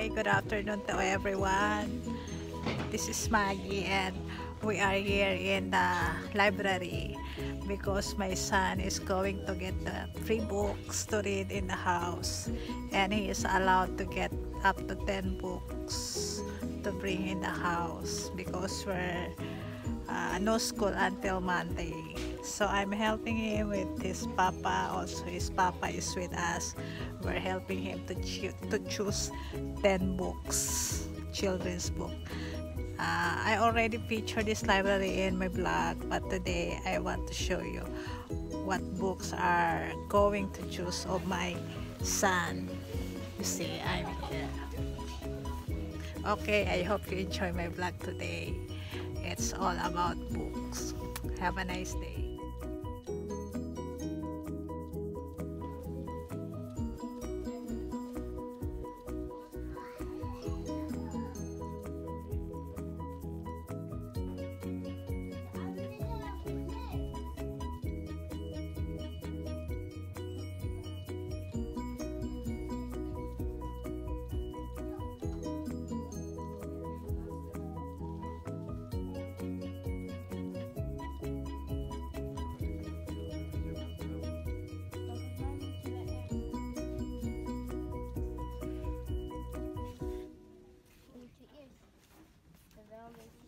Good afternoon to everyone. This is Maggy and we are here in the library because my son is going to get the free books to read in the house and he is allowed to get up to 10 books to bring in the house because we're uh, no school until Monday. So I'm helping him with his papa. Also, his papa is with us. We're helping him to, cho to choose 10 books, children's book. Uh, I already featured this library in my blog, but today I want to show you what books are going to choose of my son. You see, I'm here. Okay, I hope you enjoy my vlog today. It's all about books. Have a nice day. Dus